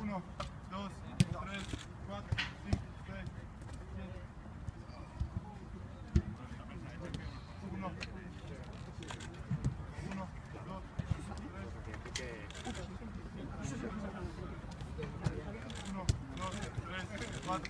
Uno, dos, tres. Hadi.